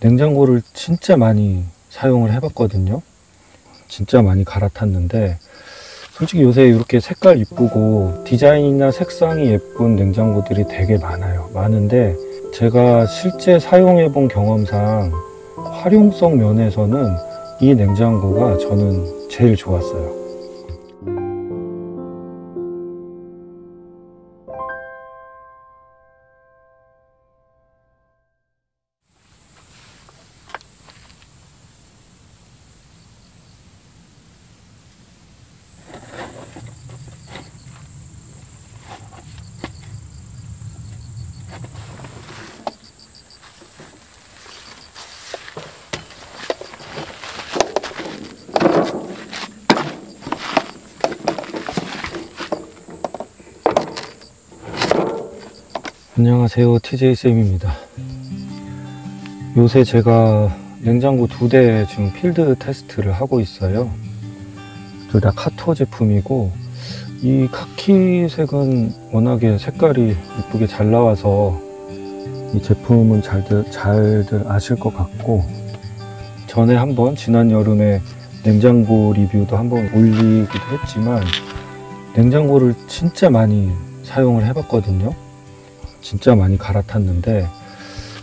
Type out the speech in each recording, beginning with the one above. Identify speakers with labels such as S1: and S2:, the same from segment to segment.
S1: 냉장고를 진짜 많이 사용을 해봤거든요. 진짜 많이 갈아탔는데 솔직히 요새 이렇게 색깔 이쁘고 디자인이나 색상이 예쁜 냉장고들이 되게 많아요. 많은데 제가 실제 사용해 본 경험상 활용성 면에서는 이 냉장고가 저는 제일 좋았어요. 안녕하세요 TJ쌤입니다. 요새 제가 냉장고 두 대 지금 필드 테스트를 하고 있어요. 둘 다 카토 제품이고 이 카키색은 워낙에 색깔이 이쁘게 잘 나와서 이 제품은 잘들, 잘들 아실 것 같고 전에 한번 지난 여름에 냉장고 리뷰도 한번 올리기도 했지만 냉장고를 진짜 많이 사용을 해봤거든요 진짜 많이 갈아탔는데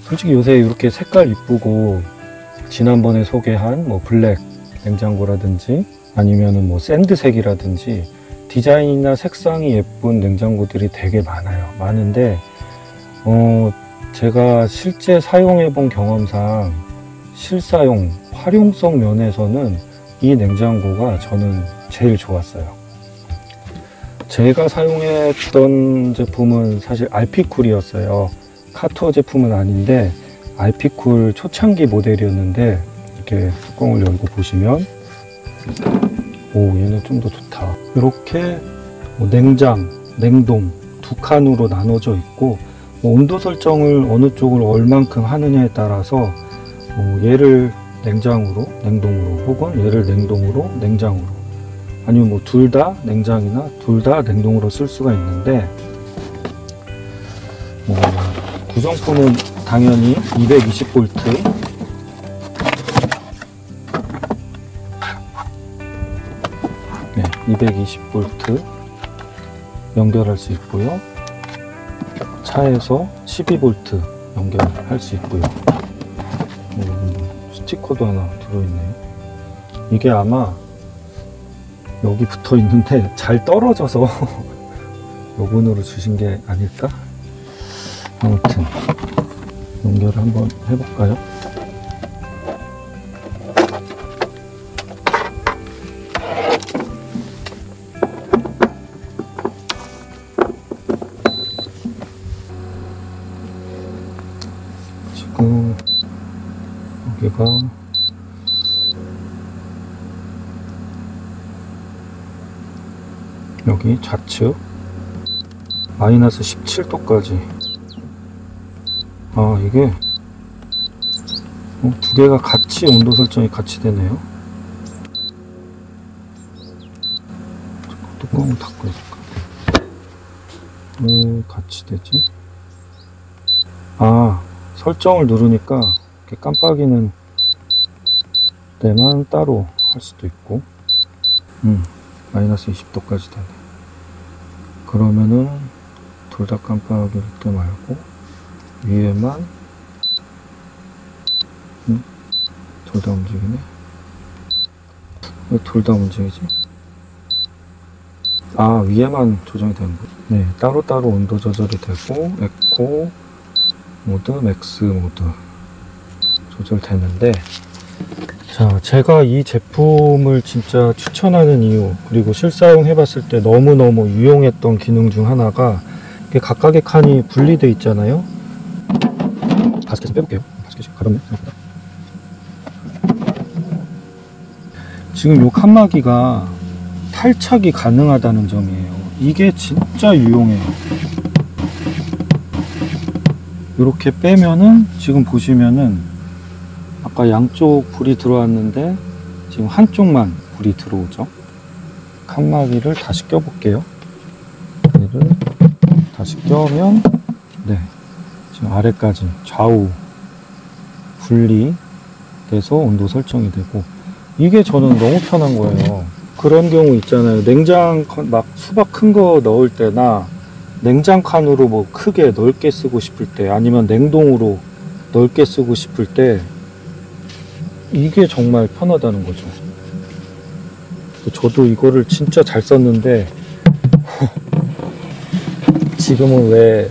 S1: 솔직히 요새 이렇게 색깔 이쁘고 지난번에 소개한 뭐 블랙 냉장고라든지 아니면은 뭐 샌드색이라든지 디자인이나 색상이 예쁜 냉장고들이 되게 많아요. 많은데 어 제가 실제 사용해 본 경험상 실사용 활용성 면에서는 이 냉장고가 저는 제일 좋았어요. 제가 사용했던 제품은 사실 알피쿨이었어요. 카투어 제품은 아닌데 알피쿨 초창기 모델이었는데 이렇게 뚜껑을 열고 보시면 오 얘는 좀 더 좋다. 이렇게 뭐 냉장, 냉동 두 칸으로 나눠져 있고 뭐 온도 설정을 어느 쪽을 얼만큼 하느냐에 따라서 뭐 얘를 냉장으로, 냉동으로 혹은 얘를 냉동으로, 냉장으로 아니면 뭐 둘 다 냉장이나 둘 다 냉동으로 쓸 수가 있는데 뭐 구성품은 당연히 220V 네, 220V 연결할 수 있고요. 차에서 12V 연결할 수 있고요. 음, 스티커도 하나 들어있네요. 이게 아마 여기 붙어 있는데 잘 떨어져서 요분으로 주신 게 아닐까? 아무튼 연결을 한번 해볼까요? 지금 여기가 여기 좌측. 마이너스 17도까지. 아 이게 어, 두 개가 같이 온도 설정이 같이 되네요. 뚜껑을 닫고 있을까? 왜 같이 되지? 아 설정을 누르니까 이렇게 깜빡이는 때만 따로 할 수도 있고. 음 마이너스 20도까지 되네 그러면은 둘 다 깜빡일 때 말고 위에만 음? 둘다 움직이네 왜 둘 다 움직이지? 아 위에만 조정이 되는 거네 따로따로 온도 조절이 되고 에코 모드, max 모드 조절되는데 자 제가 이 제품을 진짜 추천하는 이유 그리고 실사용 해봤을 때 너무너무 유용했던 기능 중 하나가 각각의 칸이 분리되어 있잖아요. 가스켓을 빼볼게요. 가스켓이 가볍네. 지금 요 칸막이가 탈착이 가능하다는 점이에요. 이게 진짜 유용해요. 이렇게 빼면은 지금 보시면은 아까 양쪽 불이 들어왔는데 지금 한쪽만 불이 들어오죠 칸막이를 다시 껴볼게요 얘를 다시 껴면 네 지금 아래까지 좌우 분리돼서 온도 설정이 되고 이게 저는 너무 편한 거예요. 그런 경우 있잖아요. 냉장 컨- 막 수박 큰 거 넣을 때나 냉장 칸으로 뭐 크게 넓게 쓰고 싶을 때 아니면 냉동으로 넓게 쓰고 싶을 때 이게 정말 편하다는 거죠. 저도 이거를 진짜 잘 썼는데 지금은 왜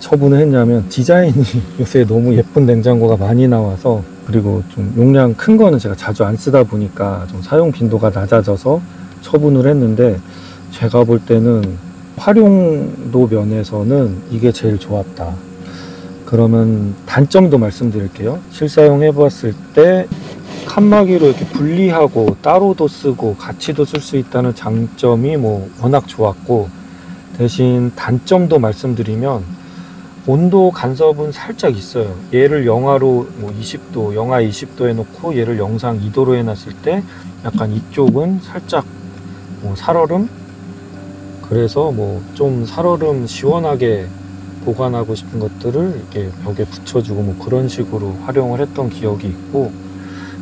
S1: 처분을 했냐면 디자인이 요새 너무 예쁜 냉장고가 많이 나와서 그리고 좀 용량 큰 거는 제가 자주 안 쓰다 보니까 좀 사용 빈도가 낮아져서 처분을 했는데 제가 볼 때는 활용도 면에서는 이게 제일 좋았다. 그러면 단점도 말씀드릴게요. 실사용 해봤을 때 칸막이로 이렇게 분리하고 따로도 쓰고 같이도 쓸 수 있다는 장점이 뭐 워낙 좋았고 대신 단점도 말씀드리면 온도 간섭은 살짝 있어요. 얘를 영하로 뭐 20도, 영하 20도 해놓고 얘를 영상 2도로 해놨을 때 약간 이쪽은 살짝 뭐 살얼음? 그래서 뭐 좀 살얼음 시원하게 보관하고 싶은 것들을 이렇게 벽에 붙여주고 뭐 그런 식으로 활용을 했던 기억이 있고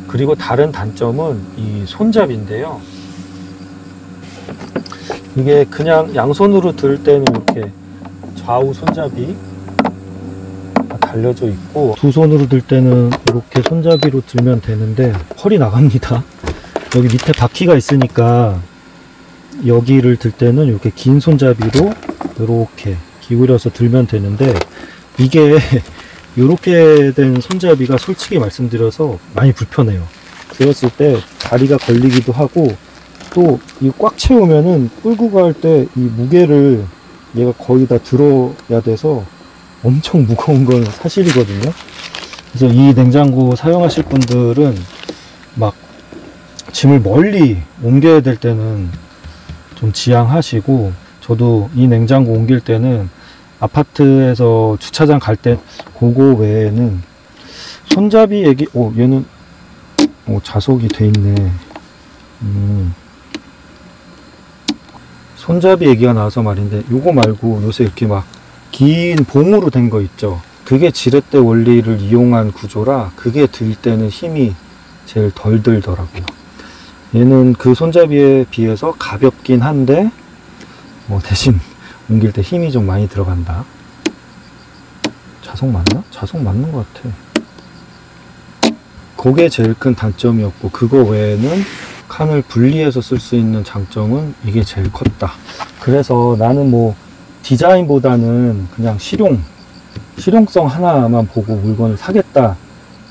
S1: 그리고 다른 단점은 이 손잡이인데요. 이게 그냥 양손으로 들 때는 이렇게 좌우 손잡이 달려져 있고 두 손으로 들 때는 이렇게 손잡이로 들면 되는데 펄이 나갑니다. 여기 밑에 바퀴가 있으니까 여기를 들 때는 이렇게 긴 손잡이로 이렇게 기울여서 들면 되는데 이게 이렇게 된 손잡이가 솔직히 말씀드려서 많이 불편해요. 들었을 때 다리가 걸리기도 하고 또 이 꽉 채우면은 끌고 갈 때 이 무게를 얘가 거의 다 들어야 돼서 엄청 무거운 건 사실이거든요. 그래서 이 냉장고 사용하실 분들은 막 짐을 멀리 옮겨야 될 때는 좀 지양하시고 저도 이 냉장고 옮길 때는 아파트에서 주차장 갈 때 그거 외에는 손잡이 얘기 오 얘는 오 자석이 돼 있네. 음. 손잡이 얘기가 나와서 말인데 요거 말고 요새 이렇게 막 긴 봉으로 된 거 있죠? 그게 지렛대 원리를 이용한 구조라 그게 들 때는 힘이 제일 덜 들더라고요. 얘는 그 손잡이에 비해서 가볍긴 한데 뭐 대신 옮길 때 힘이 좀 많이 들어간다. 자석 맞나? 자석 맞는 것 같아. 그게 제일 큰 단점이었고 그거 외에는 칸을 분리해서 쓸 수 있는 장점은 이게 제일 컸다. 그래서 나는 뭐 디자인보다는 그냥 실용 실용성 하나만 보고 물건을 사겠다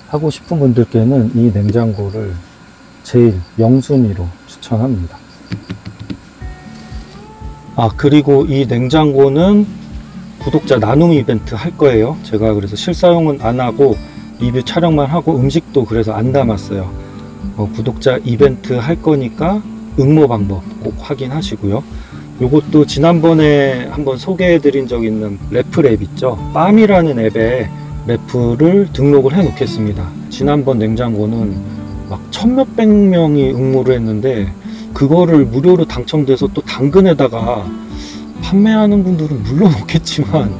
S1: 하고 싶은 분들께는 이 냉장고를 제일 영순위로 추천합니다 아 그리고 이 냉장고는 구독자 나눔 이벤트 할 거예요. 제가 그래서 실사용은 안 하고 리뷰 촬영만 하고 음식도 그래서 안 담았어요. 어, 구독자 이벤트 할 거니까 응모 방법 꼭 확인하시고요. 요것도 지난번에 한번 소개해 드린 적 있는 래플 앱 있죠? 빰이라는 앱에 래플을 등록을 해 놓겠습니다. 지난번 냉장고는 막 천몇백 명이 응모를 했는데 그거를 무료로 당첨돼서 또 당근에다가 판매하는 분들은 물론 없겠지만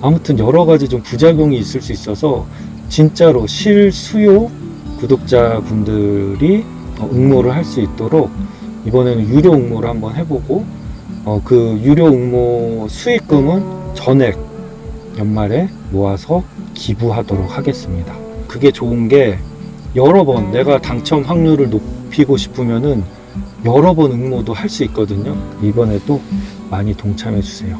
S1: 아무튼 여러 가지 좀 부작용이 있을 수 있어서 진짜로 실수요 구독자분들이 어, 응모를 할 수 있도록 이번에는 유료 응모를 한번 해보고 어, 그 유료 응모 수익금은 전액 연말에 모아서 기부하도록 하겠습니다. 그게 좋은 게 여러 번 내가 당첨 확률을 높이고 싶으면은 여러 번 응모도 할 수 있거든요. 이번에도 많이 동참해 주세요.